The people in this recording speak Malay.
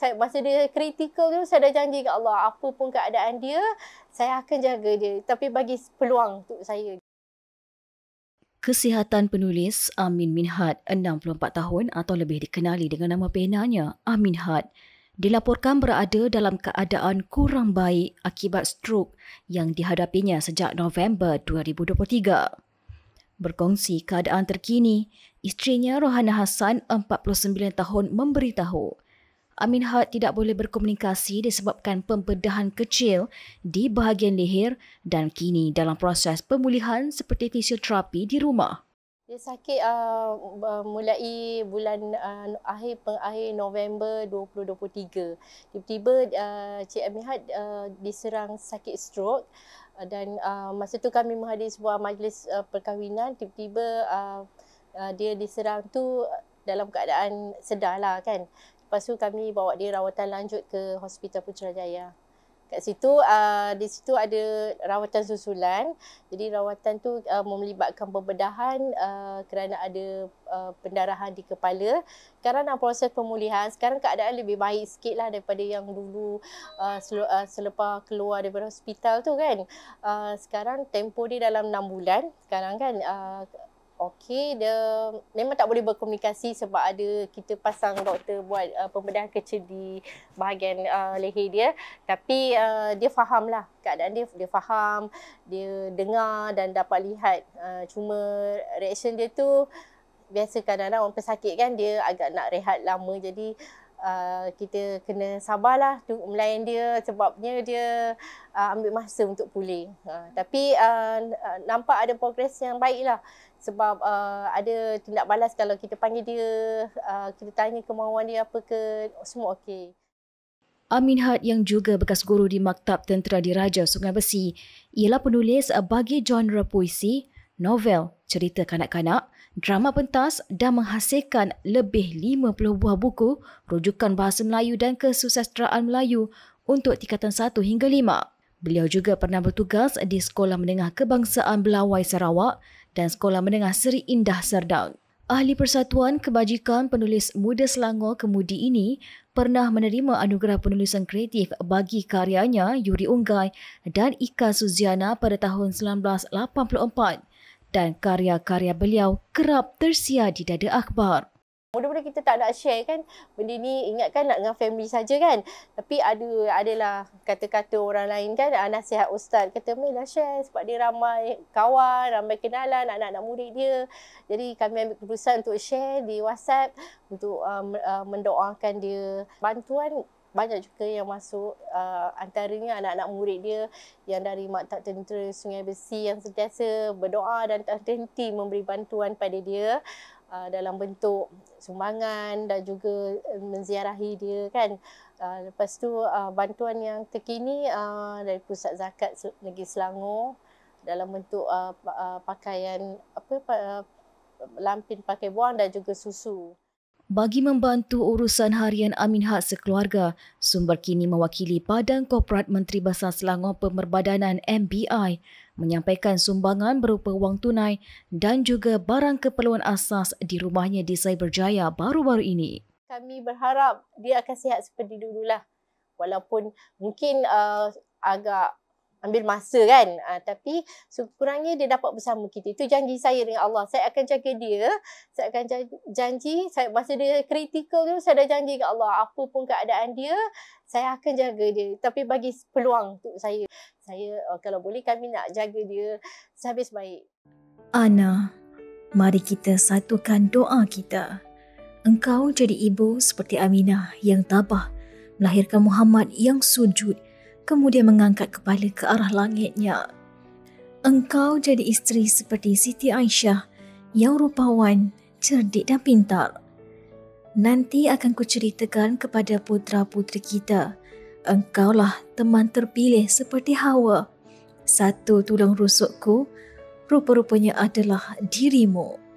saya masa dia kritikal tu saya dah janji kat Allah apa pun keadaan dia saya akan jaga dia tapi bagi peluang untuk saya Kesihatan penulis Amin Minhad, 64 tahun atau lebih dikenali dengan nama penanya Amin Had, dilaporkan berada dalam keadaan kurang baik akibat strok yang dihadapinya sejak November 2023. Berkongsi keadaan terkini, isterinya Rohana Hassan, 49 tahun, memberitahu Amin Had tidak boleh berkomunikasi disebabkan pembedahan kecil di bahagian leher dan kini dalam proses pemulihan seperti fisioterapi di rumah. Dia sakit uh, mulai bulan uh, akhir pengakhir November 2023. Tiba-tiba uh, Cik Amin uh, diserang sakit stroke uh, dan uh, masa tu kami menghadiri sebuah majlis uh, perkahwinan tiba-tiba uh, uh, dia diserang tu dalam keadaan sedarlah kan. Lepas tu kami bawa dia rawatan lanjut ke Hospital Putrajaya. Kat situ uh, di situ ada rawatan susulan. Jadi rawatan tu uh, melibatkan pembedahan uh, kerana ada uh, pendarahan di kepala. Sekarang dalam proses pemulihan, sekarang keadaan lebih baik sikit lah daripada yang dulu uh, selepas keluar daripada hospital tu kan. Uh, sekarang tempoh dia dalam 6 bulan. Sekarang kan uh, okey dia memang tak boleh berkomunikasi sebab ada kita pasang doktor buat uh, pembedahan kecil di bahagian uh, leher dia. Tapi uh, dia fahamlah keadaan dia dia faham dia dengar dan dapat lihat uh, cuma reaction dia tu biasa kadang-kadang orang pesakit kan dia agak nak rehat lama. Jadi kita kena sabarlah tu melayan dia sebabnya dia uh, ambil masa untuk pulih. Uh, tapi uh, nampak ada progres yang baiklah sebab uh, ada tindak balas kalau kita panggil dia uh, kita tanya kemauan dia apa ke semua okey Amin Had yang juga bekas guru di Maktab Tentera Diraja Sungai Besi ialah penulis bagi genre puisi, novel, cerita kanak-kanak, drama pentas dan menghasilkan lebih 50 buah buku rujukan bahasa Melayu dan kesusastraan Melayu untuk tingkatan 1 hingga 5. Beliau juga pernah bertugas di Sekolah Menengah Kebangsaan Belawai Sarawak dan Sekolah Menengah Seri Indah Serdang. Ahli Persatuan Kebajikan Penulis Muda Selangor Kemudi ini pernah menerima anugerah penulisan kreatif bagi karyanya Yuri Unggai dan Ika Suziana pada tahun 1984 dan karya-karya beliau kerap tersiar di dada akhbar. Mudah-mudahan kita tak nak share kan benda ni ingatkan nak dengan family saja kan. Tapi ada adalah kata-kata orang lain kan ah, nasihat ustaz kata lah share sebab dia ramai kawan, ramai kenalan anak-anak murid dia. Jadi kami ambil keputusan untuk share di WhatsApp untuk um, uh, mendoakan dia. Bantuan banyak juga yang masuk uh, antaranya anak-anak murid dia yang dari Maktab Tentera Sungai Besi yang sentiasa berdoa dan tak henti memberi bantuan pada dia uh, dalam bentuk sumbangan dan juga uh, menziarahi dia kan. Uh, lepas tu uh, bantuan yang terkini uh, dari Pusat Zakat Negeri Selangor dalam bentuk uh, uh, pakaian apa uh, lampin pakai buang dan juga susu. Bagi membantu urusan harian Amin Had sekeluarga, sumber kini mewakili Padang Korporat Menteri Besar Selangor Pemerbadanan MBI menyampaikan sumbangan berupa wang tunai dan juga barang keperluan asas di rumahnya di Cyberjaya baru-baru ini. Kami berharap dia akan sihat seperti dululah. Walaupun mungkin uh, agak ambil masa kan? Uh, tapi sekurangnya dia dapat bersama kita. Itu janji saya dengan Allah. Saya akan jaga dia. Saya akan janji saya masa dia kritikal tu saya dah janji dengan Allah apa pun keadaan dia saya akan jaga dia. Tapi bagi peluang untuk saya. Saya uh, kalau boleh kami nak jaga dia sehabis baik. Ana mari kita satukan doa kita. Engkau jadi ibu seperti Aminah yang tabah melahirkan Muhammad yang sujud kemudian mengangkat kepala ke arah langitnya. Engkau jadi isteri seperti Siti Aisyah yang rupawan, cerdik dan pintar. Nanti akan kuceritakan kepada putra-putri kita. Engkaulah teman terpilih seperti Hawa. Satu tulang rusukku rupa-rupanya adalah dirimu.